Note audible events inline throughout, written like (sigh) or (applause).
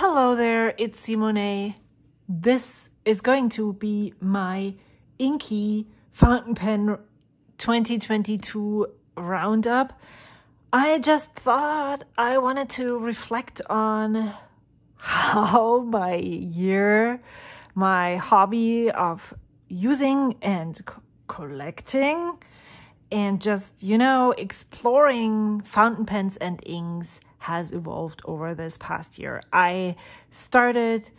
Hello there, it's Simone. This is going to be my Inky fountain pen 2022 roundup. I just thought I wanted to reflect on how my year, my hobby of using and collecting and just, you know, exploring fountain pens and inks has evolved over this past year. I started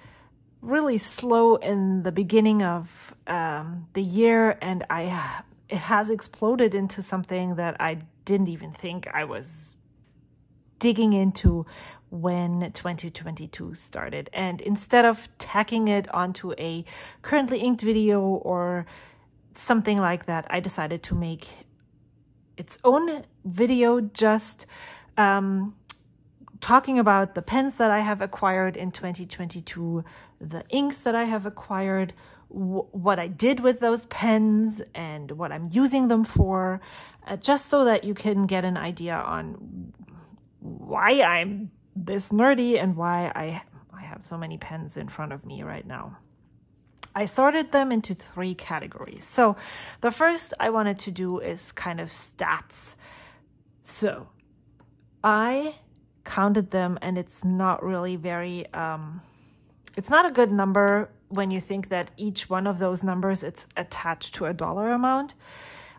really slow in the beginning of um, the year and I it has exploded into something that I didn't even think I was digging into when 2022 started. And instead of tacking it onto a currently inked video or something like that, I decided to make its own video just um, talking about the pens that I have acquired in 2022, the inks that I have acquired, what I did with those pens and what I'm using them for, uh, just so that you can get an idea on why I'm this nerdy and why I, I have so many pens in front of me right now. I sorted them into three categories. So the first I wanted to do is kind of stats. So I counted them and it's not really very, um, it's not a good number when you think that each one of those numbers it's attached to a dollar amount.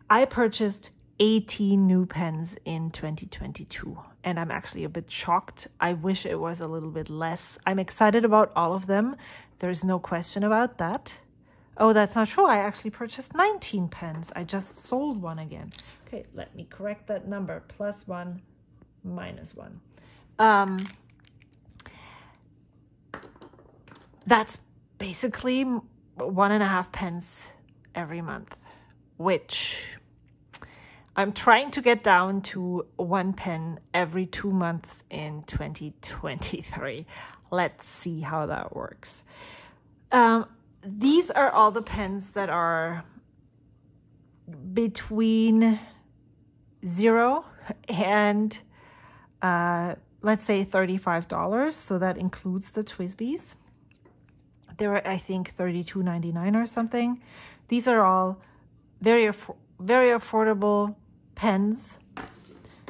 I purchased 18 new pens in 2022 and I'm actually a bit shocked. I wish it was a little bit less. I'm excited about all of them. There's no question about that. Oh, that's not true. I actually purchased 19 pens. I just sold one again. Okay, let me correct that number. Plus one, minus one. Um, that's basically one and a half pence every month, which I'm trying to get down to one pen every two months in 2023. Let's see how that works. Um, these are all the pens that are between zero and uh, let's say $35. So that includes the TWSBIs. They were, I think, $32.99 or something. These are all very, very affordable pens.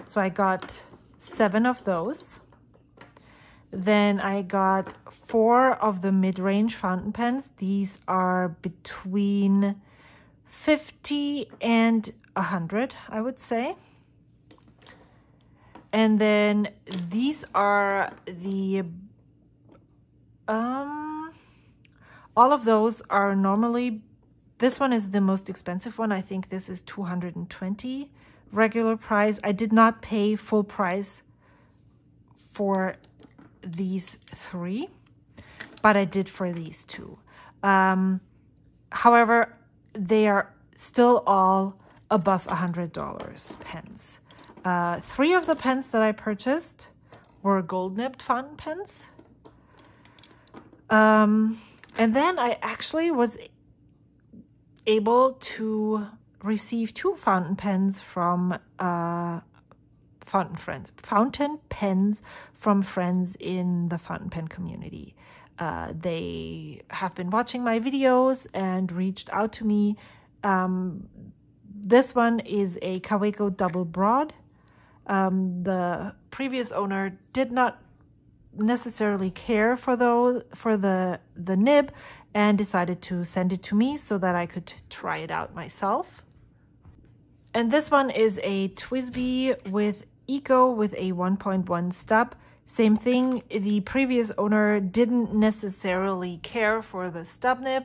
So I got seven of those. Then I got four of the mid-range fountain pens. These are between 50 and 100, I would say. And then these are the, um, all of those are normally, this one is the most expensive one. I think this is 220 regular price. I did not pay full price for these three, but I did for these two. Um, however, they are still all above a $100 pens. Uh, three of the pens that I purchased were gold nibbed fountain pens. Um, and then I actually was able to receive two fountain pens from uh, fountain friends, fountain pens from friends in the fountain pen community. Uh, they have been watching my videos and reached out to me. Um, this one is a Kaweco double broad. Um, the previous owner did not necessarily care for those for the the nib and decided to send it to me so that I could try it out myself. And this one is a TWSBI with Eco with a 1.1 stub. Same thing, the previous owner didn't necessarily care for the stub nib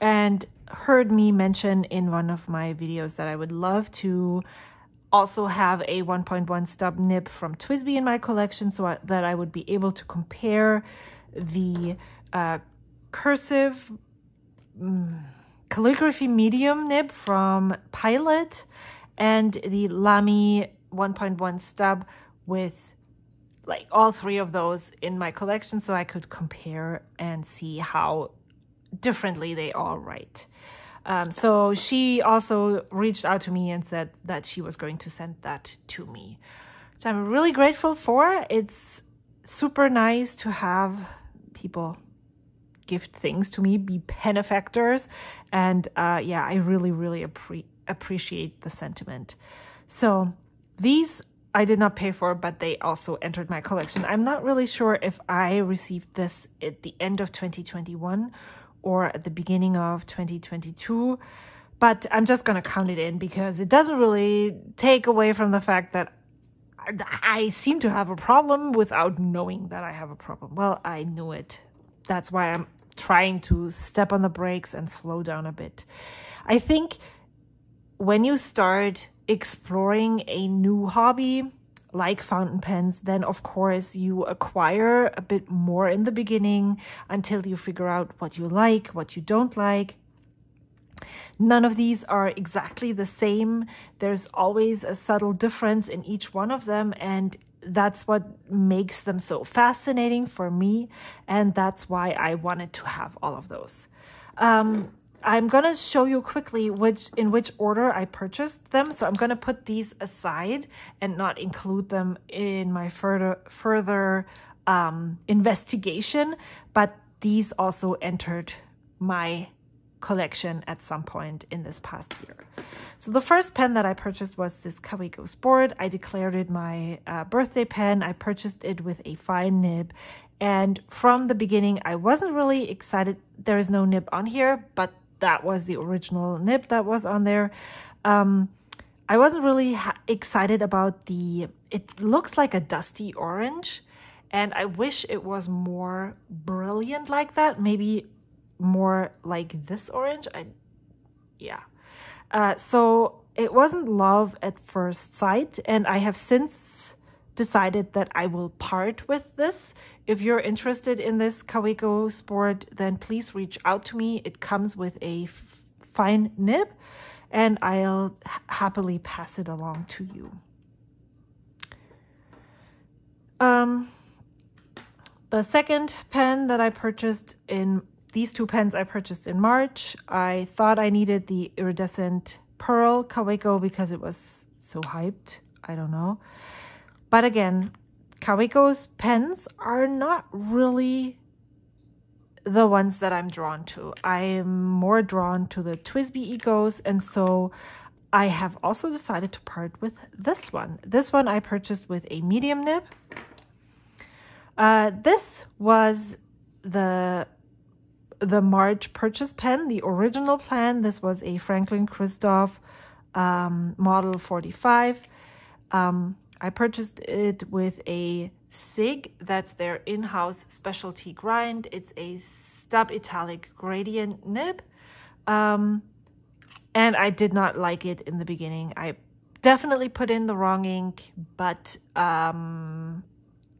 and heard me mention in one of my videos that I would love to also have a 1.1 stub nib from TWSBI in my collection so that I would be able to compare the uh, cursive um, calligraphy medium nib from Pilot and the Lamy 1.1 stub with like all three of those in my collection so I could compare and see how differently they all write. Um, so she also reached out to me and said that she was going to send that to me, which I'm really grateful for. It's super nice to have people gift things to me, be benefactors. And uh, yeah, I really, really appre appreciate the sentiment. So these I did not pay for, but they also entered my collection. I'm not really sure if I received this at the end of 2021 or at the beginning of 2022, but I'm just going to count it in because it doesn't really take away from the fact that I seem to have a problem without knowing that I have a problem. Well, I knew it. That's why I'm trying to step on the brakes and slow down a bit. I think when you start exploring a new hobby like fountain pens, then of course you acquire a bit more in the beginning until you figure out what you like, what you don't like. None of these are exactly the same. There's always a subtle difference in each one of them and that's what makes them so fascinating for me and that's why I wanted to have all of those. Um, I'm going to show you quickly which in which order I purchased them. So I'm going to put these aside and not include them in my further further um, investigation. But these also entered my collection at some point in this past year. So the first pen that I purchased was this Kaweco Sport. I declared it my uh, birthday pen. I purchased it with a fine nib. And from the beginning, I wasn't really excited. There is no nib on here, but that was the original nib that was on there. Um, I wasn't really excited about the, it looks like a dusty orange and I wish it was more brilliant like that. Maybe more like this orange. I, yeah. Uh, so it wasn't love at first sight and I have since decided that I will part with this if you're interested in this Kaweco Sport, then please reach out to me. It comes with a fine nib and I'll happily pass it along to you. Um, the second pen that I purchased in these two pens I purchased in March. I thought I needed the iridescent pearl Kaweco because it was so hyped. I don't know. But again, Kaweco's pens are not really the ones that I'm drawn to. I am more drawn to the TWSBI Ecos and so I have also decided to part with this one. This one I purchased with a medium nib. Uh, this was the the March purchase pen, the original plan. This was a Franklin Christoph um, model 45. Um, I purchased it with a SIG, that's their in-house specialty grind. It's a stub italic gradient nib. Um, and I did not like it in the beginning. I definitely put in the wrong ink, but um,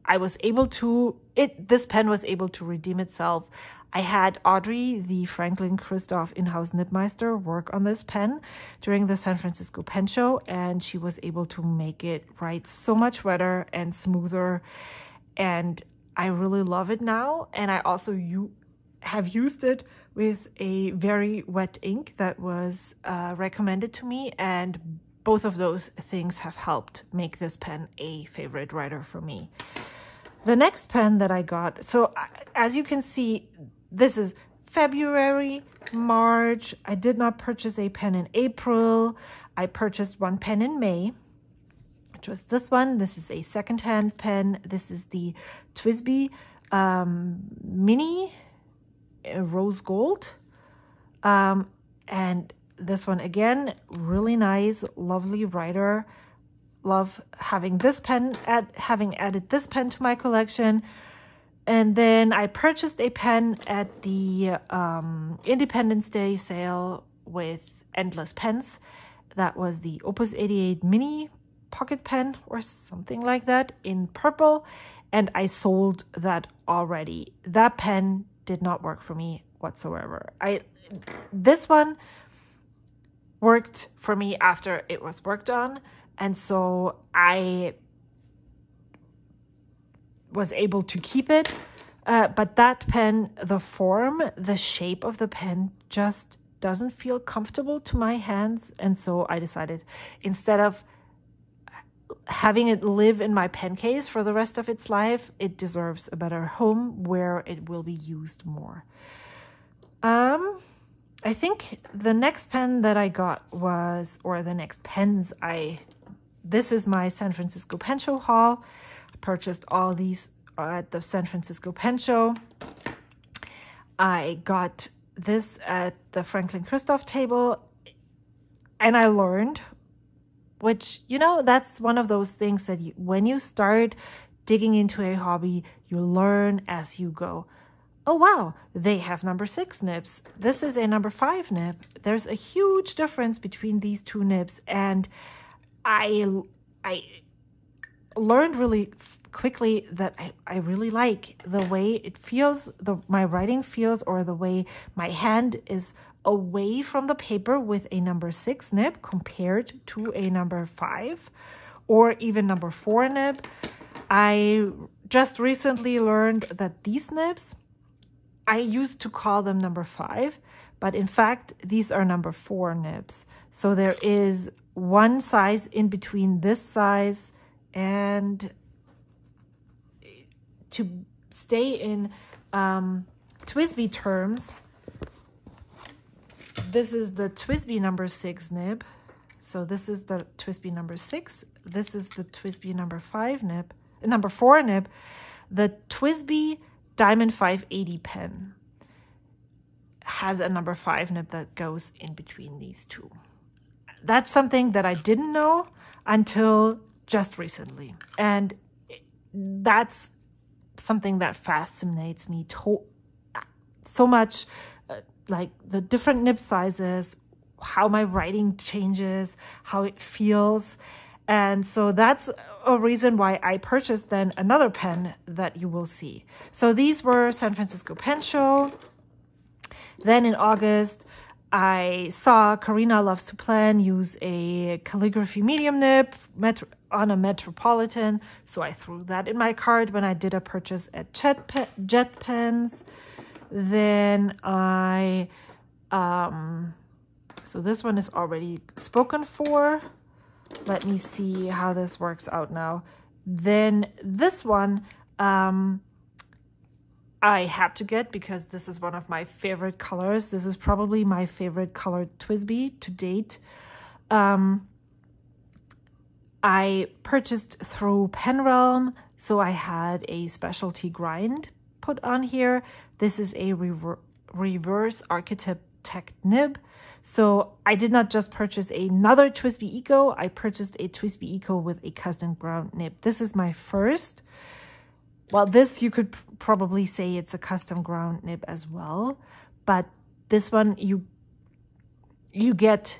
I was able to, it. this pen was able to redeem itself. I had Audrey, the Franklin Christoph in-house nibmeister, work on this pen during the San Francisco Pen Show, and she was able to make it write so much wetter and smoother. And I really love it now. And I also you have used it with a very wet ink that was uh, recommended to me, and both of those things have helped make this pen a favorite writer for me. The next pen that I got, so as you can see, this is February, March. I did not purchase a pen in April. I purchased one pen in May, which was this one. This is a secondhand pen. This is the TWSBI um, Mini uh, Rose Gold. Um, and this one again, really nice, lovely writer. Love having this pen, add, having added this pen to my collection. And then I purchased a pen at the um, Independence Day sale with Endless Pens. That was the Opus 88 Mini pocket pen or something like that in purple. And I sold that already. That pen did not work for me whatsoever. I This one worked for me after it was worked on. And so I was able to keep it. Uh, but that pen, the form, the shape of the pen just doesn't feel comfortable to my hands. And so I decided instead of having it live in my pen case for the rest of its life, it deserves a better home where it will be used more. Um, I think the next pen that I got was, or the next pens I, this is my San Francisco Pen Show. Purchased all these at the San Francisco Pen Show. I got this at the Franklin Christoph table and I learned, which, you know, that's one of those things that you, when you start digging into a hobby, you learn as you go oh wow, they have number six nibs. This is a number five nib. There's a huge difference between these two nibs. And I, I learned really quickly that I, I really like the way it feels, the my writing feels, or the way my hand is away from the paper with a number six nib compared to a number five or even number four nib. I just recently learned that these nibs I used to call them number five, but in fact, these are number four nibs. So there is one size in between this size and to stay in um, TWSBI terms, this is the TWSBI number six nib. So this is the TWSBI number six. This is the TWSBI number five nib, number four nib. The TWSBI Diamond 580 pen has a number five nib that goes in between these two. That's something that I didn't know until just recently. And that's something that fascinates me so much, uh, like the different nib sizes, how my writing changes, how it feels. And so that's a reason why I purchased then another pen that you will see. So these were San Francisco Pen Show. Then in August, I saw Karina Loves to Plan use a calligraphy medium nib on a Metropolitan. So I threw that in my cart when I did a purchase at Jet, JetPens. Then I, um, so this one is already spoken for. Let me see how this works out now. Then this one, um, I had to get because this is one of my favorite colors. This is probably my favorite color TWSBI to date. Um, I purchased through PenRealm, so I had a specialty grind put on here. This is a rever reverse architect nib. So I did not just purchase another TWSBI Eco, I purchased a TWSBI Eco with a custom ground nib. This is my first. Well, this you could probably say it's a custom ground nib as well, but this one you you get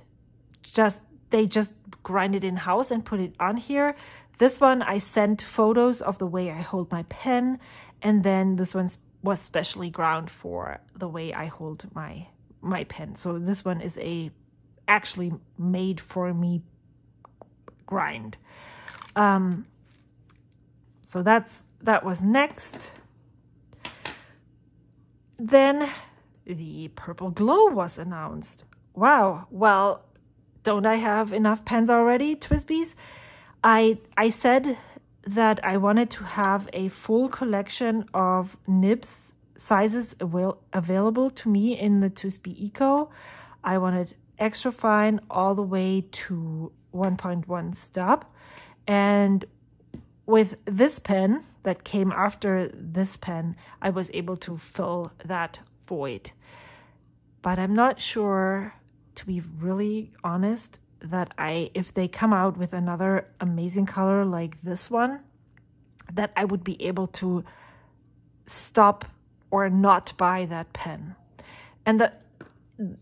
just they just grind it in house and put it on here. This one I sent photos of the way I hold my pen, and then this one was specially ground for the way I hold my my pen. So this one is a actually made for me grind. Um, so that's that was next. Then the Purple Glow was announced. Wow. Well, don't I have enough pens already, TWSBIs? I I said that I wanted to have a full collection of nibs sizes avail available to me in the TWSBI Eco. I wanted extra fine all the way to 1.1 stub. And with this pen that came after this pen, I was able to fill that void. But I'm not sure, to be really honest, that I, if they come out with another amazing color like this one, that I would be able to stop or not buy that pen. And the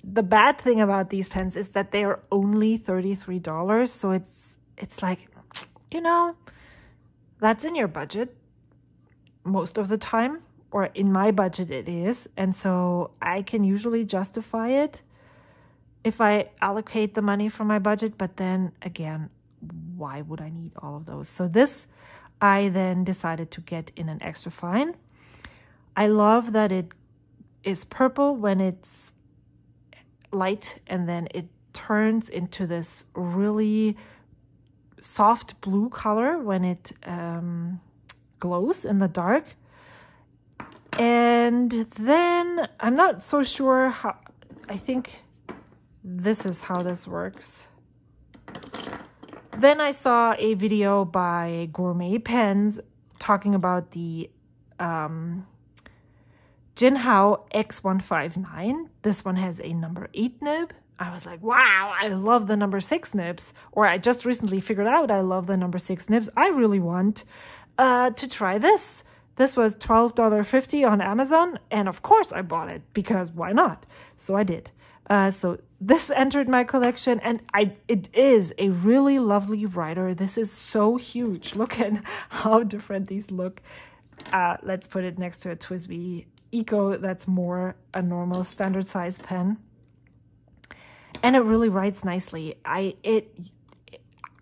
the bad thing about these pens is that they are only $33. So it's it's like, you know, that's in your budget most of the time, or in my budget it is. And so I can usually justify it if I allocate the money from my budget. But then again, why would I need all of those? So this I then decided to get in an extra fine. I love that it is purple when it's light and then it turns into this really soft blue color when it um, glows in the dark. And then I'm not so sure how, I think this is how this works. Then I saw a video by Gourmet Pens talking about the um, Jinhao X159. This one has a number 8 nib. I was like, wow, I love the number 6 nibs. Or I just recently figured out I love the number 6 nibs. I really want uh, to try this. This was $12.50 on Amazon, and of course I bought it because why not? So I did. Uh, so this entered my collection, and I it is a really lovely writer. This is so huge. (laughs) Look at how different these look. Uh, let's put it next to a TWSBI Eco that's more a normal standard size pen. And it really writes nicely. I it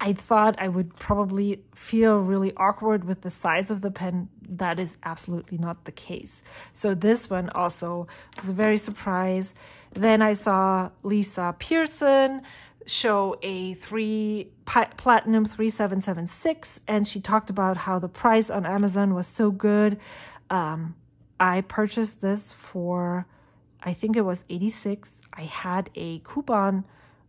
I thought I would probably feel really awkward with the size of the pen. That is absolutely not the case. So this one also was a very surprise. Then I saw Lisa Pearson show a three platinum 3776 and she talked about how the price on Amazon was so good. Um, I purchased this for, I think it was 86. I had a coupon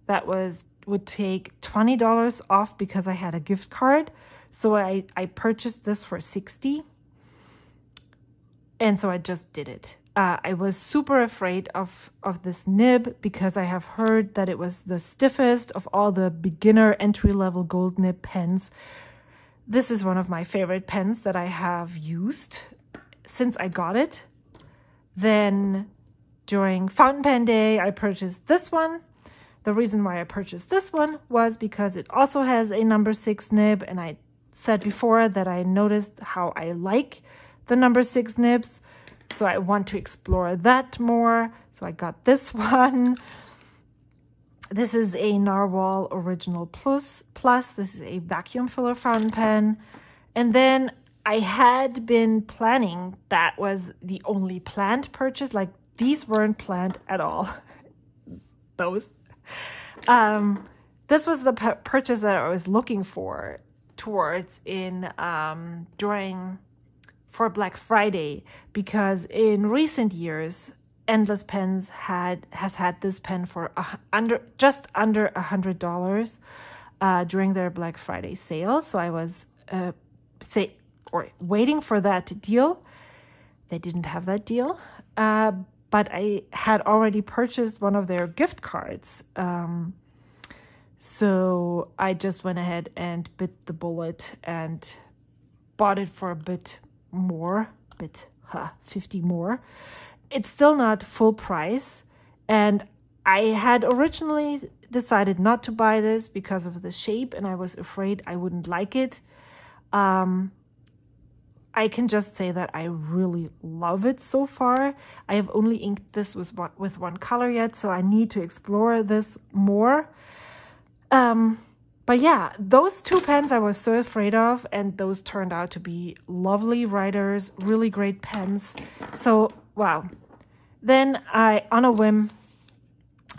that was would take $20 off because I had a gift card. So I, I purchased this for 60 And so I just did it. Uh, I was super afraid of, of this nib because I have heard that it was the stiffest of all the beginner entry-level gold nib pens. This is one of my favorite pens that I have used since I got it. Then during Fountain Pen Day, I purchased this one the reason why I purchased this one was because it also has a number six nib and I said before that I noticed how I like the number six nibs. So I want to explore that more. So I got this (laughs) one. This is a Narwhal Original Plus. Plus, this is a vacuum filler fountain pen. And then I had been planning, that was the only planned purchase. Like these weren't planned at all. (laughs) Those um, this was the purchase that I was looking for towards in um, during for Black Friday because in recent years Endless Pens had has had this pen for under just under a hundred dollars uh, during their Black Friday sale. So I was uh, say or waiting for that deal. They didn't have that deal, uh, but I had already purchased one of their gift cards. Um, so I just went ahead and bit the bullet and bought it for a bit more, bit, huh, 50 more. It's still not full price. And I had originally decided not to buy this because of the shape and I was afraid I wouldn't like it. Um, I can just say that I really love it so far. I have only inked this with one, with one color yet, so I need to explore this more. Um, but yeah, those two pens I was so afraid of, and those turned out to be lovely writers, really great pens. So, wow. Then I, on a whim,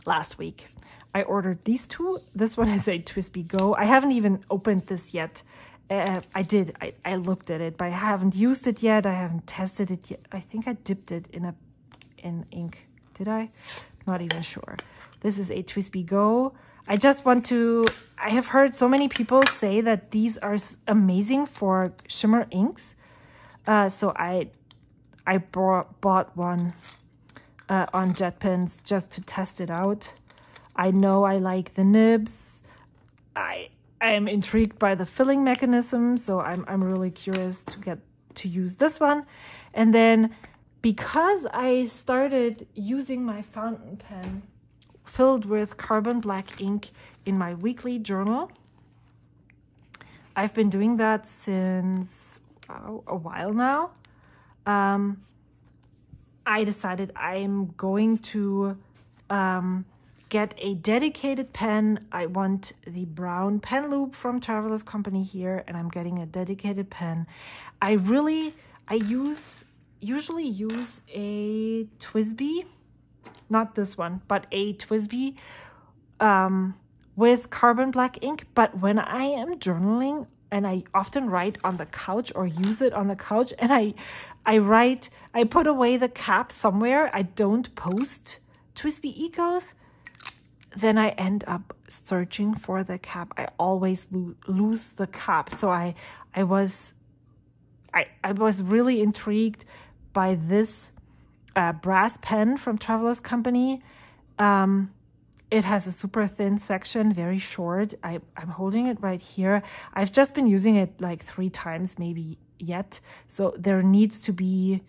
last week, I ordered these two. This one (laughs) is a TWSBI Go. I haven't even opened this yet. Uh, I did. I, I looked at it, but I haven't used it yet. I haven't tested it yet. I think I dipped it in a in ink. Did I? Not even sure. This is a TWSBI Go. I just want to... I have heard so many people say that these are amazing for shimmer inks. Uh, so I I bought, bought one uh, on JetPens just to test it out. I know I like the nibs. I I am intrigued by the filling mechanism, so I'm, I'm really curious to get to use this one. And then because I started using my fountain pen filled with carbon black ink in my weekly journal, I've been doing that since oh, a while now. Um, I decided I'm going to um, get a dedicated pen. I want the brown pen loop from Travelers Company here, and I'm getting a dedicated pen. I really, I use, usually use a TWSBI, not this one, but a TWSBI um, with carbon black ink, but when I am journaling and I often write on the couch or use it on the couch and I I write, I put away the cap somewhere. I don't post TWSBI Ecos. Then I end up searching for the cap. I always lo lose the cap. So I I was I, I was really intrigued by this uh, brass pen from Traveler's Company. Um, it has a super thin section, very short. I, I'm holding it right here. I've just been using it like three times maybe yet. So there needs to be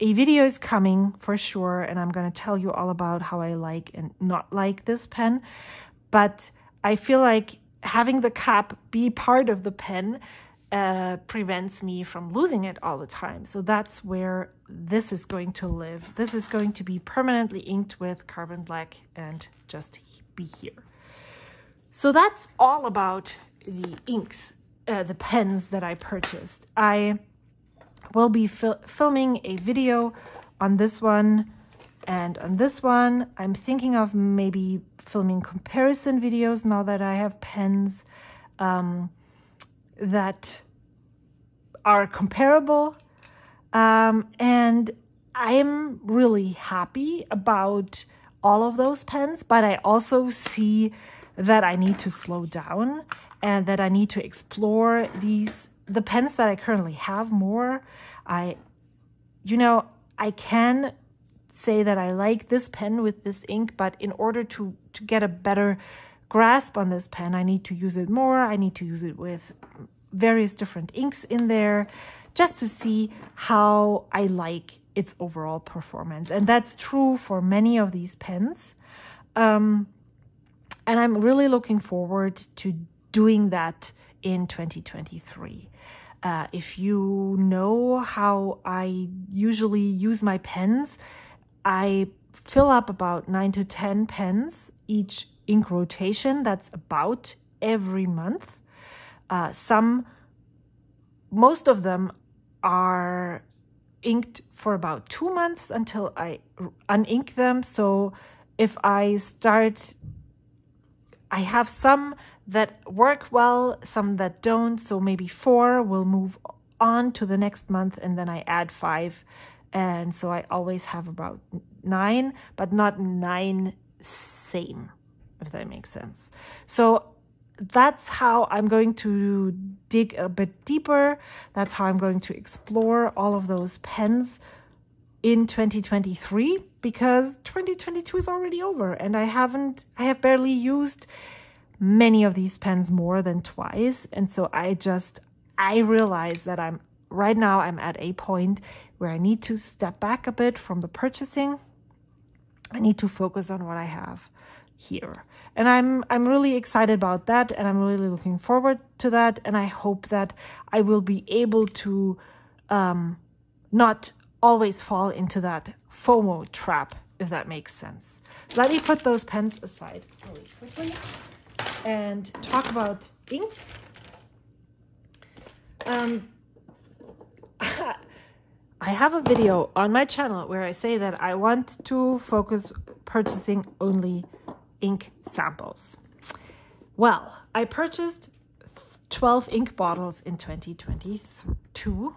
a video is coming for sure. And I'm going to tell you all about how I like and not like this pen. But I feel like having the cap be part of the pen uh, prevents me from losing it all the time. So that's where this is going to live. This is going to be permanently inked with carbon black and just be here. So that's all about the inks, uh, the pens that I purchased. I will be fil filming a video on this one and on this one. I'm thinking of maybe filming comparison videos now that I have pens. Um, that are comparable. Um, and I'm really happy about all of those pens, but I also see that I need to slow down and that I need to explore these, the pens that I currently have more. I, you know, I can say that I like this pen with this ink, but in order to, to get a better grasp on this pen. I need to use it more. I need to use it with various different inks in there just to see how I like its overall performance. And that's true for many of these pens. Um, and I'm really looking forward to doing that in 2023. Uh, if you know how I usually use my pens, I fill up about 9 to 10 pens each ink rotation. That's about every month. Uh, some, most of them are inked for about two months until I unink them. So if I start, I have some that work well, some that don't. So maybe four will move on to the next month and then I add five. And so I always have about nine, but not nine same if that makes sense. So that's how I'm going to dig a bit deeper. That's how I'm going to explore all of those pens in 2023 because 2022 is already over and I haven't, I have barely used many of these pens more than twice. And so I just, I realize that I'm right now, I'm at a point where I need to step back a bit from the purchasing. I need to focus on what I have here. And I'm I'm really excited about that and I'm really looking forward to that and I hope that I will be able to um, not always fall into that FOMO trap, if that makes sense. Let me put those pens aside really quickly and talk about inks. Um, (laughs) I have a video on my channel where I say that I want to focus purchasing only ink samples. Well, I purchased 12 ink bottles in 2022.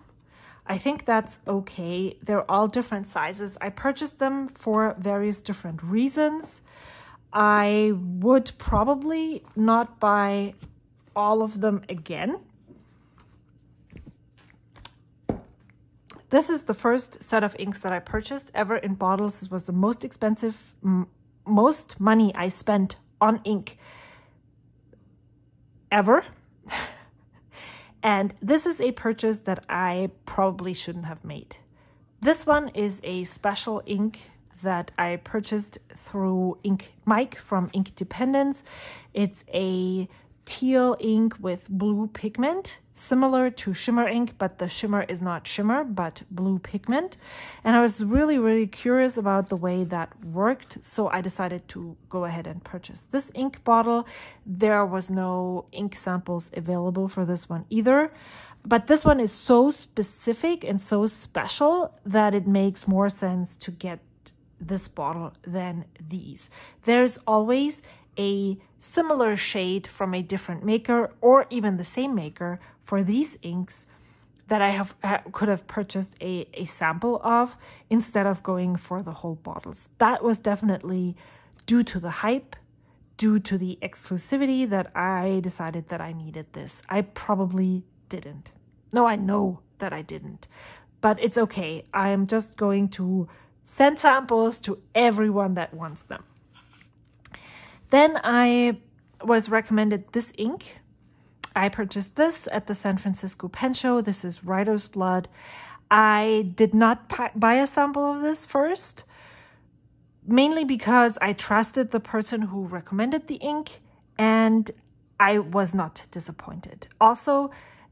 I think that's okay. They're all different sizes. I purchased them for various different reasons. I would probably not buy all of them again. This is the first set of inks that I purchased ever in bottles. It was the most expensive mm, most money I spent on ink ever. and this is a purchase that I probably shouldn't have made. This one is a special ink that I purchased through Ink Mike from Inkdependence. It's a teal ink with blue pigment, similar to shimmer ink, but the shimmer is not shimmer, but blue pigment. And I was really, really curious about the way that worked, so I decided to go ahead and purchase this ink bottle. There was no ink samples available for this one either. But this one is so specific and so special that it makes more sense to get this bottle than these. There's always a similar shade from a different maker or even the same maker for these inks that I have could have purchased a, a sample of instead of going for the whole bottles. That was definitely due to the hype, due to the exclusivity that I decided that I needed this. I probably didn't. No, I know that I didn't. But it's okay. I'm just going to send samples to everyone that wants them. Then I was recommended this ink. I purchased this at the San Francisco Pen Show. This is Writer's Blood. I did not buy a sample of this first, mainly because I trusted the person who recommended the ink and I was not disappointed. Also,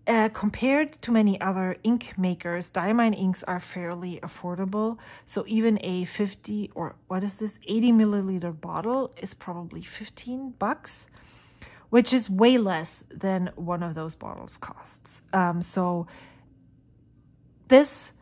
uh, compared to many other ink makers, Diamine inks are fairly affordable. So even a 50 or what is this, 80 milliliter bottle is probably 15 bucks, which is way less than one of those bottles costs. Um, so this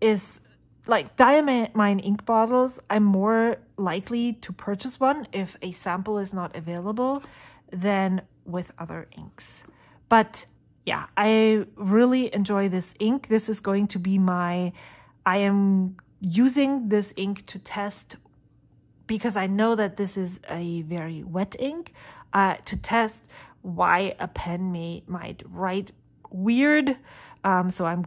is like Diamine ink bottles, I'm more likely to purchase one if a sample is not available than with other inks. But yeah, I really enjoy this ink. This is going to be my, I am using this ink to test because I know that this is a very wet ink, uh, to test why a pen may might write weird. Um, so I'm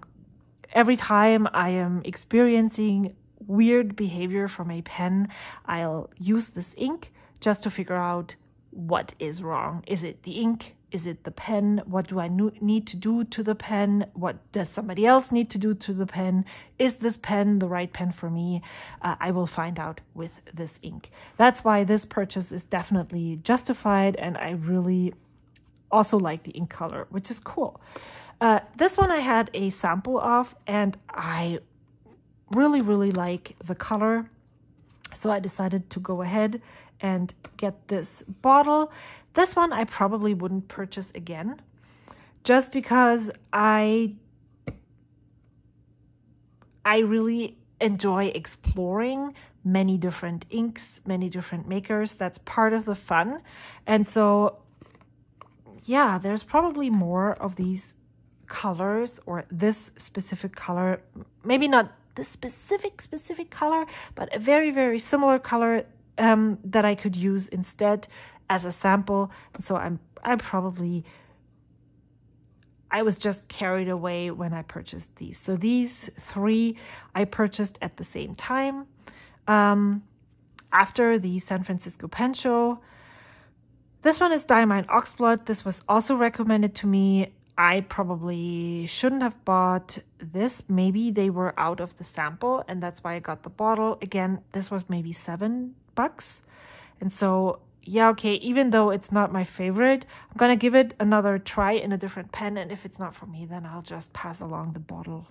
every time I am experiencing weird behavior from a pen, I'll use this ink just to figure out what is wrong. Is it the ink? Is it the pen? What do I need to do to the pen? What does somebody else need to do to the pen? Is this pen the right pen for me? Uh, I will find out with this ink. That's why this purchase is definitely justified and I really also like the ink color, which is cool. Uh, this one I had a sample of and I really, really like the color. So I decided to go ahead and get this bottle. This one I probably wouldn't purchase again just because I I really enjoy exploring many different inks, many different makers. That's part of the fun. And so yeah, there's probably more of these colors or this specific color, maybe not the specific specific color, but a very very similar color um, that I could use instead as a sample. So I'm I probably I was just carried away when I purchased these. So these three I purchased at the same time um, after the San Francisco Pen Show. This one is Diamine Oxblood. This was also recommended to me. I probably shouldn't have bought this. Maybe they were out of the sample and that's why I got the bottle. Again, this was maybe seven bucks. And so yeah, okay, even though it's not my favorite, I'm gonna give it another try in a different pen, and if it's not for me, then I'll just pass along the bottle.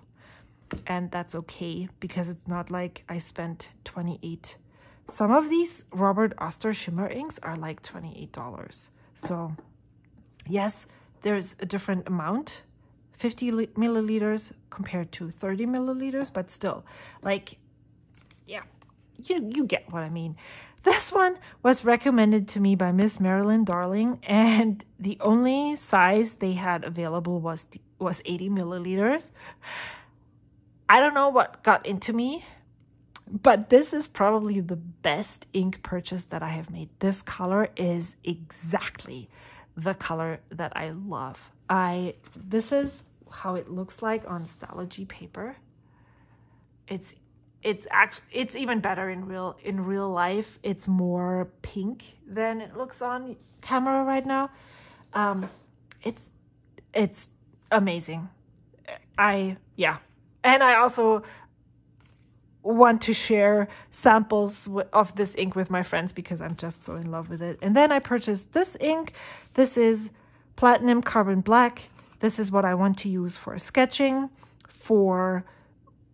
And that's okay, because it's not like I spent 28 Some of these Robert Oster shimmer inks are like $28. So yes, there's a different amount, 50 milliliters compared to 30 milliliters, but still, like, yeah, you, you get what I mean. This one was recommended to me by Miss Marilyn Darling, and the only size they had available was was 80 milliliters. I don't know what got into me, but this is probably the best ink purchase that I have made. This color is exactly the color that I love. I This is how it looks like on Stalogy paper. It's it's actually it's even better in real in real life. It's more pink than it looks on camera right now. Um it's it's amazing. I yeah. And i also want to share samples of this ink with my friends because i'm just so in love with it. And then i purchased this ink this is platinum carbon black this is what i want to use for sketching for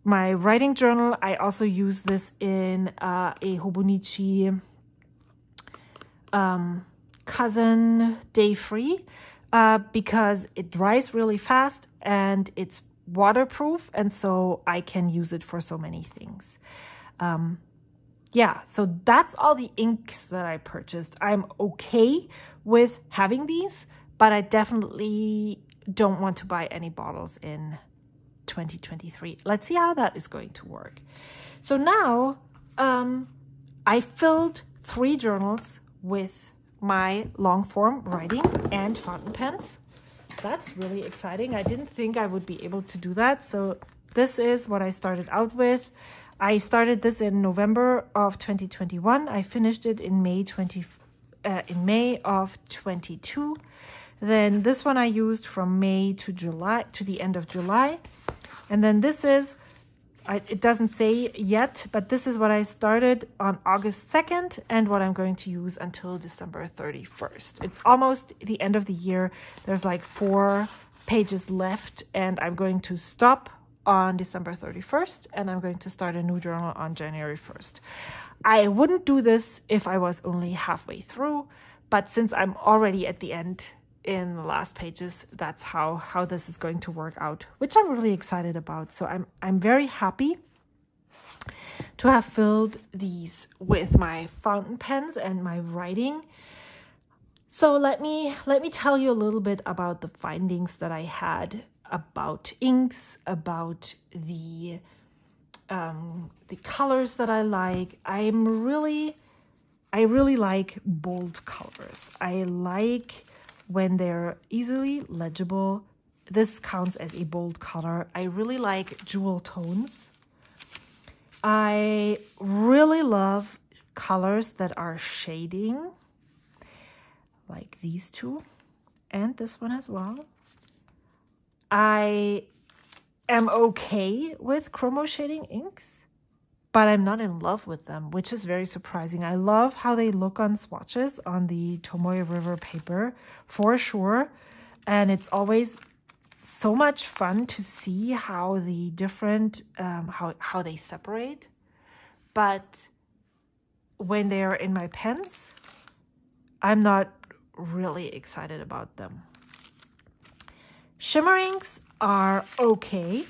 my writing journal. I also use this in uh, a Hobonichi um, cousin day free uh, because it dries really fast and it's waterproof and so I can use it for so many things. Um, yeah, so that's all the inks that I purchased. I'm okay with having these, but I definitely don't want to buy any bottles in 2023. Let's see how that is going to work. So now um, I filled three journals with my long form writing and fountain pens. That's really exciting. I didn't think I would be able to do that. So this is what I started out with. I started this in November of 2021. I finished it in May 20 uh, in May of 22. Then this one I used from May to July to the end of July. And then this is I, it doesn't say yet, but this is what I started on August 2nd and what I'm going to use until December 31st. It's almost the end of the year. There's like four pages left and I'm going to stop on December 31st and I'm going to start a new journal on January 1st. I wouldn't do this if I was only halfway through, but since I'm already at the end in the last pages, that's how, how this is going to work out, which I'm really excited about. So I'm, I'm very happy to have filled these with my fountain pens and my writing. So let me let me tell you a little bit about the findings that I had about inks, about the um, the colors that I like. I'm really, I really like bold colors. I like when they're easily legible. This counts as a bold color. I really like jewel tones. I really love colors that are shading, like these two and this one as well. I am okay with chromo shading inks, but I'm not in love with them, which is very surprising. I love how they look on swatches on the Tomoe River paper, for sure. And it's always so much fun to see how the different, um, how, how they separate. But when they're in my pens, I'm not really excited about them. Shimmer inks are okay.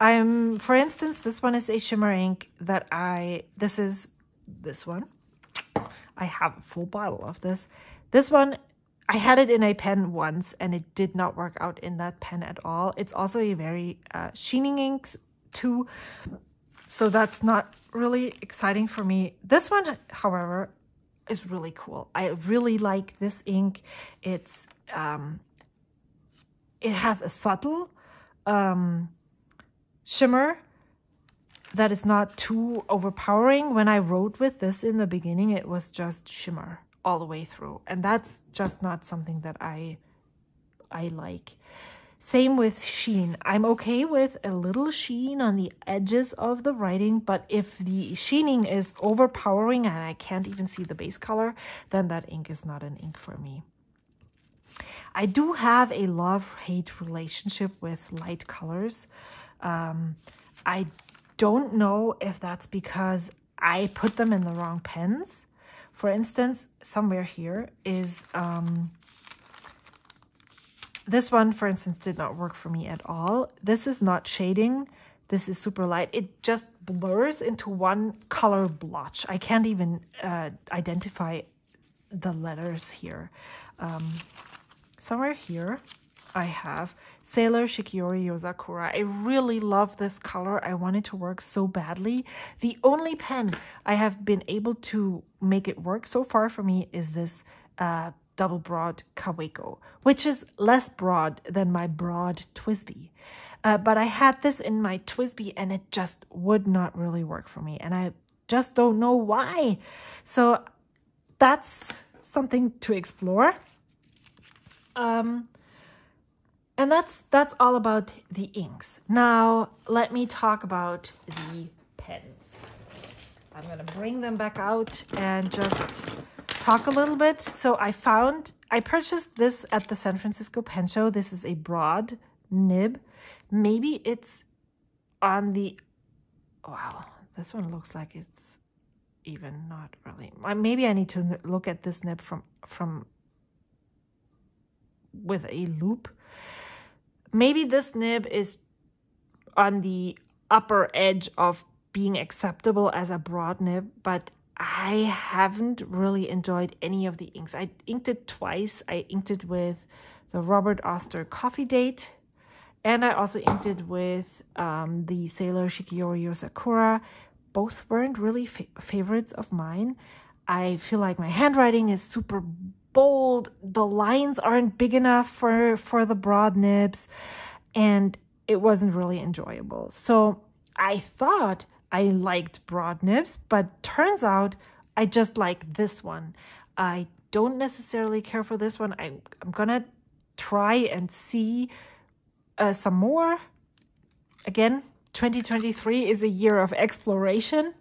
I'm, for instance, this one is a shimmer ink that I, this is this one. I have a full bottle of this. This one, I had it in a pen once and it did not work out in that pen at all. It's also a very uh, sheening inks too. So that's not really exciting for me. This one, however, is really cool. I really like this ink. It's um, it has a subtle um, shimmer that is not too overpowering. When I wrote with this in the beginning, it was just shimmer all the way through. And that's just not something that I, I like. Same with sheen. I'm okay with a little sheen on the edges of the writing, but if the sheening is overpowering and I can't even see the base color, then that ink is not an ink for me. I do have a love-hate relationship with light colors. Um, I don't know if that's because I put them in the wrong pens. For instance, somewhere here is, um, this one, for instance, did not work for me at all. This is not shading. This is super light. It just blurs into one color blotch. I can't even uh, identify the letters here. Um, somewhere here I have Sailor Shikiori Yozakura. I really love this color. I want it to work so badly. The only pen I have been able to make it work so far for me is this uh, double broad Kaweco, which is less broad than my broad TWSBI. Uh, but I had this in my TWSBI and it just would not really work for me. And I just don't know why. So that's something to explore. Um, and that's that's all about the inks. Now, let me talk about the pens. I'm going to bring them back out and just talk a little bit. So I found, I purchased this at the San Francisco Pen Show. This is a broad nib. Maybe it's on the, wow, this one looks like it's even not really. Maybe I need to look at this nib from, from with a loupe. Maybe this nib is on the upper edge of being acceptable as a broad nib, but I haven't really enjoyed any of the inks. I inked it twice. I inked it with the Robert Oster Coffee Date, and I also inked it with um, the Sailor Shikiori Yozakura. Both weren't really fa favorites of mine. I feel like my handwriting is super bold. The lines aren't big enough for, for the broad nibs, and it wasn't really enjoyable. So I thought I liked broad nibs, but turns out I just like this one. I don't necessarily care for this one. I, I'm gonna try and see uh, some more. Again, 2023 is a year of exploration.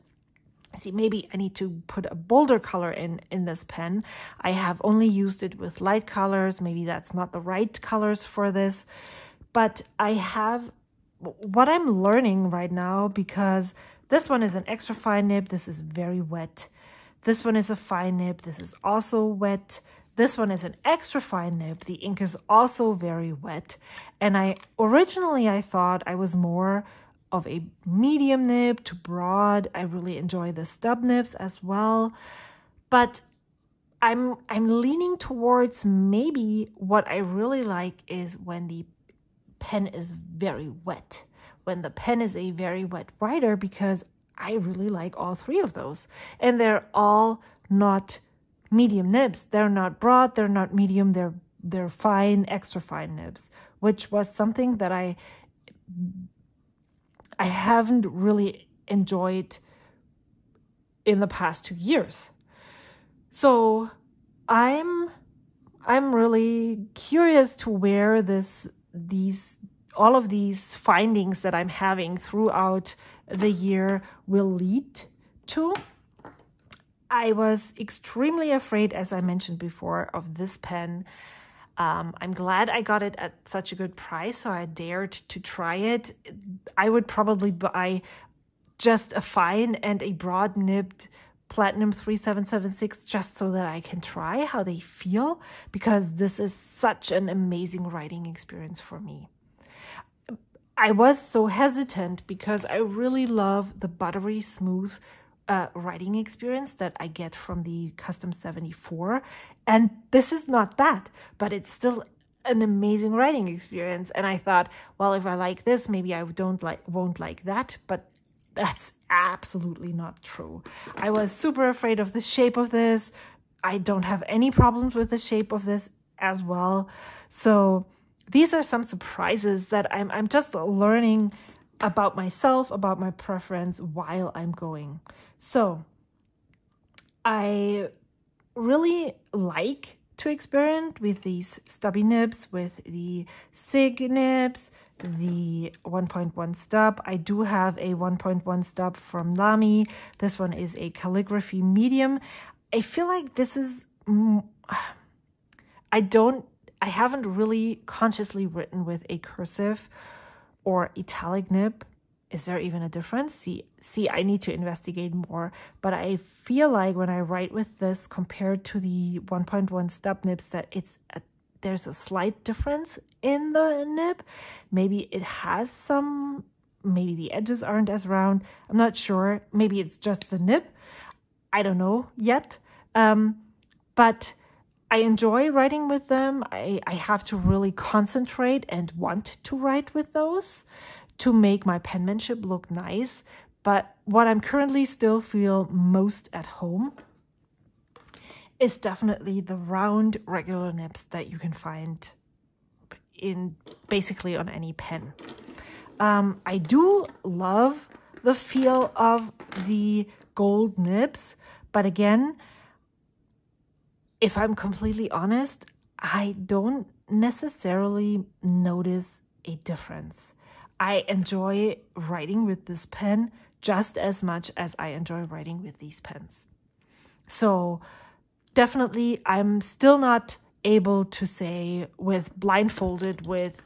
See, maybe I need to put a bolder color in, in this pen. I have only used it with light colors. Maybe that's not the right colors for this. But I have what I'm learning right now because this one is an extra fine nib. This is very wet. This one is a fine nib. This is also wet. This one is an extra fine nib. The ink is also very wet. And I originally I thought I was more of a medium nib to broad. I really enjoy the stub nibs as well. But I'm I'm leaning towards maybe what I really like is when the pen is very wet when the pen is a very wet writer because I really like all three of those. And they're all not medium nibs. They're not broad, they're not medium, they're they're fine, extra fine nibs, which was something that I I haven't really enjoyed in the past two years. So I'm I'm really curious to where this these all of these findings that I'm having throughout the year will lead to. I was extremely afraid, as I mentioned before, of this pen. Um, I'm glad I got it at such a good price, so I dared to try it. I would probably buy just a fine and a broad nibbed Platinum 3776 just so that I can try how they feel because this is such an amazing writing experience for me. I was so hesitant because I really love the buttery smooth uh, writing experience that I get from the Custom 74. And this is not that, but it's still an amazing writing experience. And I thought, well, if I like this, maybe I don't like won't like that. But that's absolutely not true. I was super afraid of the shape of this. I don't have any problems with the shape of this as well. So these are some surprises that I'm, I'm just learning about myself, about my preference while I'm going. So I really like to experiment with these stubby nibs, with the SIG nibs, the 1.1 stub. I do have a 1.1 stub from Lamy. This one is a calligraphy medium. I feel like this is... I don't I haven't really consciously written with a cursive or italic nib. Is there even a difference? See, see, I need to investigate more. But I feel like when I write with this compared to the 1.1 stub nibs that it's a, there's a slight difference in the nib. Maybe it has some, maybe the edges aren't as round. I'm not sure. Maybe it's just the nib. I don't know yet. Um, but I enjoy writing with them. I, I have to really concentrate and want to write with those to make my penmanship look nice. But what I'm currently still feel most at home is definitely the round regular nibs that you can find in basically on any pen. Um, I do love the feel of the gold nibs, but again, if I'm completely honest, I don't necessarily notice a difference. I enjoy writing with this pen just as much as I enjoy writing with these pens. So definitely I'm still not able to say with blindfolded with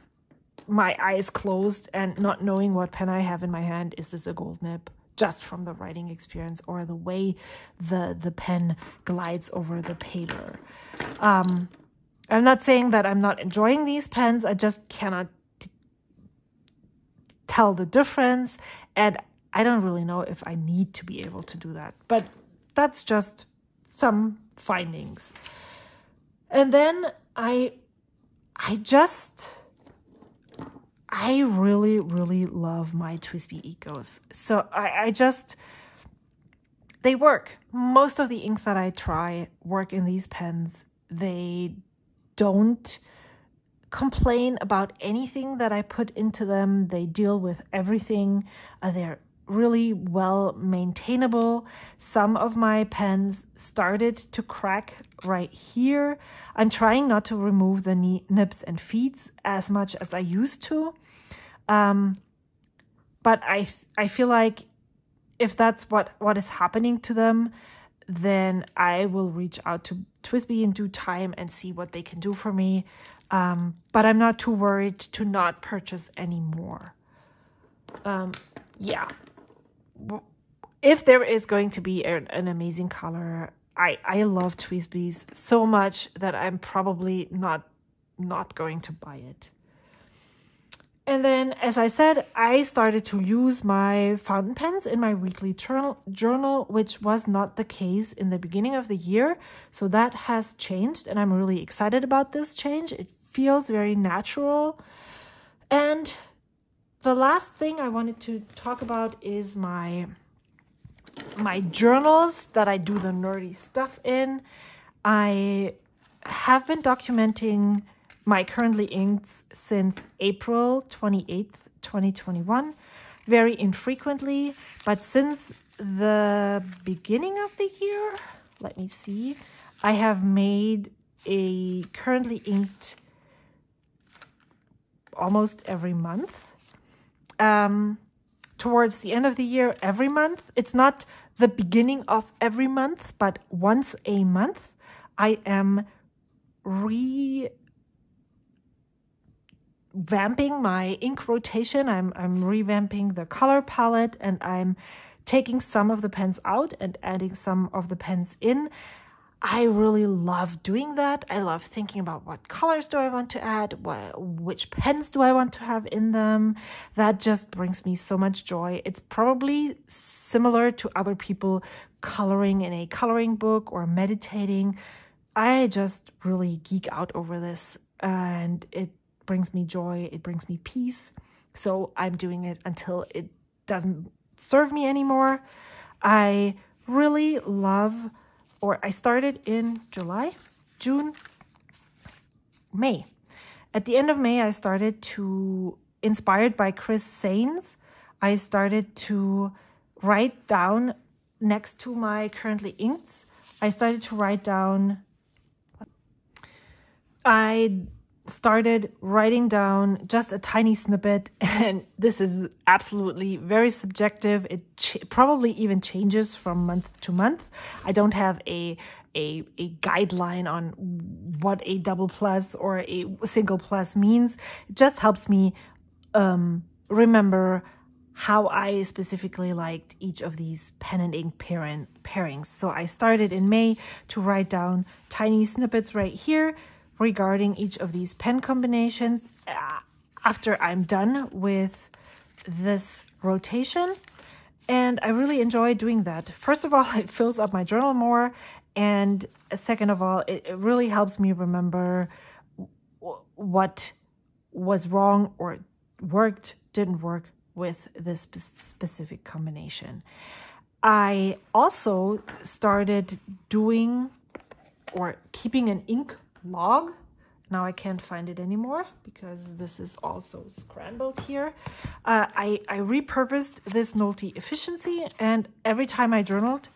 my eyes closed and not knowing what pen I have in my hand, is this a gold nib? Just from the writing experience or the way the the pen glides over the paper. Um, I'm not saying that I'm not enjoying these pens. I just cannot tell the difference. And I don't really know if I need to be able to do that, but that's just some findings. And then I, I just, I really, really love my TWSBI Ecos. So I, I just, they work. Most of the inks that I try work in these pens. They don't complain about anything that I put into them. They deal with everything. Uh, they're really well maintainable. Some of my pens started to crack right here. I'm trying not to remove the nibs and feeds as much as I used to. Um, but I, I feel like if that's what, what is happening to them, then I will reach out to TWSBI in due time and see what they can do for me. Um, but I'm not too worried to not purchase anymore. Um, yeah. If there is going to be an, an amazing color, I, I love TWSBI's so much that I'm probably not not going to buy it. And then, as I said, I started to use my fountain pens in my weekly journal, journal, which was not the case in the beginning of the year. So that has changed, and I'm really excited about this change. It feels very natural. And the last thing I wanted to talk about is my my journals that I do the nerdy stuff in. I have been documenting my currently inks since April 28th, 2021, very infrequently, but since the beginning of the year, let me see, I have made a currently inked almost every month. Um, towards the end of the year, every month. It's not the beginning of every month, but once a month, I am re vamping my ink rotation. I'm, I'm revamping the color palette and I'm taking some of the pens out and adding some of the pens in. I really love doing that. I love thinking about what colors do I want to add, what, which pens do I want to have in them. That just brings me so much joy. It's probably similar to other people coloring in a coloring book or meditating. I just really geek out over this and it brings me joy, it brings me peace. So I'm doing it until it doesn't serve me anymore. I really love or I started in July, June, May. At the end of May, I started to, inspired by Chris Sains, I started to write down next to my currently inks. I started to write down, I started writing down just a tiny snippet (laughs) and this is absolutely very subjective. It probably even changes from month to month. I don't have a a, a guideline on what a double plus or a single plus means. It just helps me um, remember how I specifically liked each of these pen and ink parent pairings. So I started in May to write down tiny snippets right here regarding each of these pen combinations uh, after I'm done with this rotation. And I really enjoy doing that. First of all, (laughs) it fills up my journal more. And second of all, it, it really helps me remember what was wrong or worked, didn't work with this specific combination. I also started doing or keeping an ink log. Now I can't find it anymore because this is also scrambled here. Uh, I, I repurposed this Nolty efficiency and every time I journaled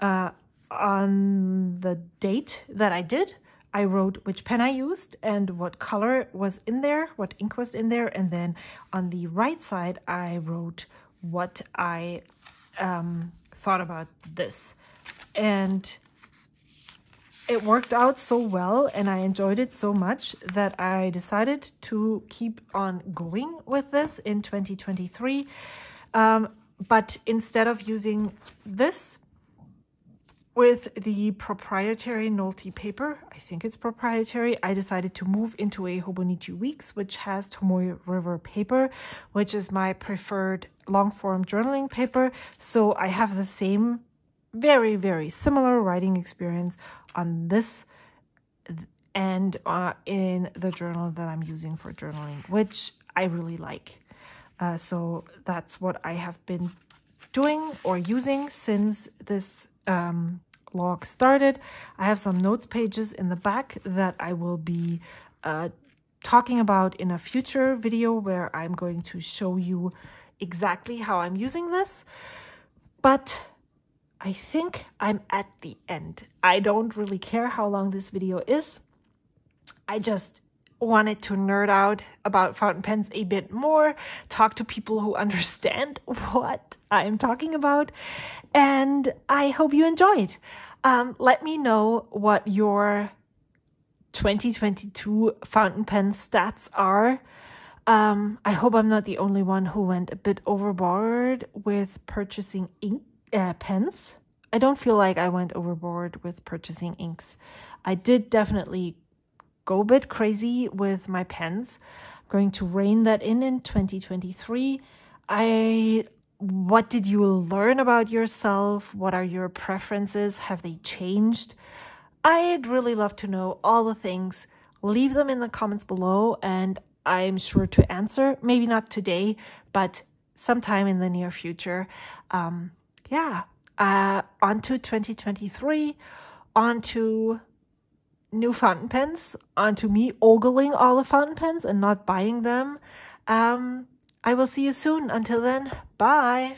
uh, on the date that I did, I wrote which pen I used and what color was in there, what ink was in there. And then on the right side, I wrote what I um, thought about this. And it worked out so well and I enjoyed it so much that I decided to keep on going with this in 2023. Um, but instead of using this with the proprietary Nolty paper. I think it's proprietary. I decided to move into a Hobonichi Weeks, which has Tomoe River paper, which is my preferred long form journaling paper. So I have the same very, very similar writing experience on this and uh, in the journal that I'm using for journaling, which I really like. Uh, so that's what I have been doing or using since this um, log started. I have some notes pages in the back that I will be uh, talking about in a future video where I'm going to show you exactly how I'm using this. But I think I'm at the end. I don't really care how long this video is. I just wanted to nerd out about fountain pens a bit more, talk to people who (laughs) understand what I'm talking about, and I hope you enjoyed. Um, let me know what your 2022 fountain pen stats are. Um, I hope I'm not the only one who went a bit overboard with purchasing ink uh, pens. I don't feel like I went overboard with purchasing inks. I did definitely go a bit crazy with my pens. I'm going to rein that in in 2023. I what did you learn about yourself? What are your preferences? Have they changed? I'd really love to know all the things. Leave them in the comments below and I'm sure to answer. Maybe not today, but sometime in the near future. Um, yeah, uh, on to 2023, on to new fountain pens onto me ogling all the fountain pens and not buying them. Um, I will see you soon. Until then, bye.